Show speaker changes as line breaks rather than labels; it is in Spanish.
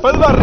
Pues va